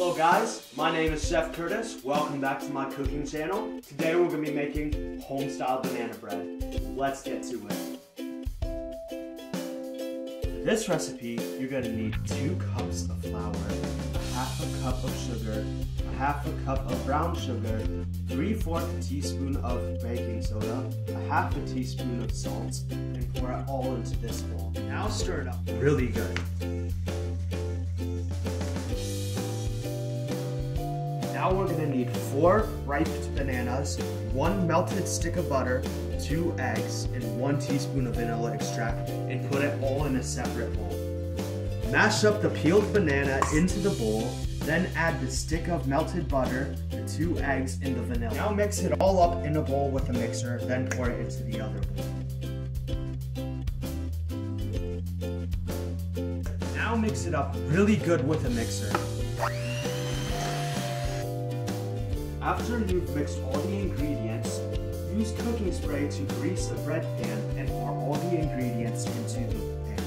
Hello guys, my name is Chef Curtis. Welcome back to my cooking channel. Today we're going to be making home-style banana bread. Let's get to it. For this recipe, you're going to need 2 cups of flour, a half a cup of sugar, a half a cup of brown sugar, 3 4th teaspoon of baking soda, a half a teaspoon of salt, and pour it all into this bowl. Now stir it up really good. Now we're gonna need four ripe bananas, one melted stick of butter, two eggs, and one teaspoon of vanilla extract, and put it all in a separate bowl. Mash up the peeled banana into the bowl, then add the stick of melted butter, the two eggs, and the vanilla. Now mix it all up in a bowl with a mixer, then pour it into the other bowl. Now mix it up really good with a mixer. After you've mixed all the ingredients, use cooking spray to grease the bread pan and pour all the ingredients into the pan.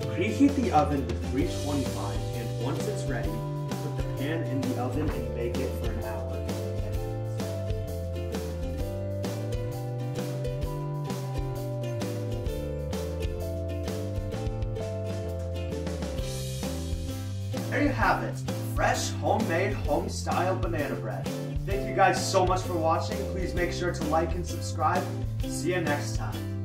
Preheat the oven to 325 and once it's ready, put the pan in the oven and bake it for an hour. There you have it fresh, homemade, home-style banana bread. Thank you guys so much for watching. Please make sure to like and subscribe. See you next time.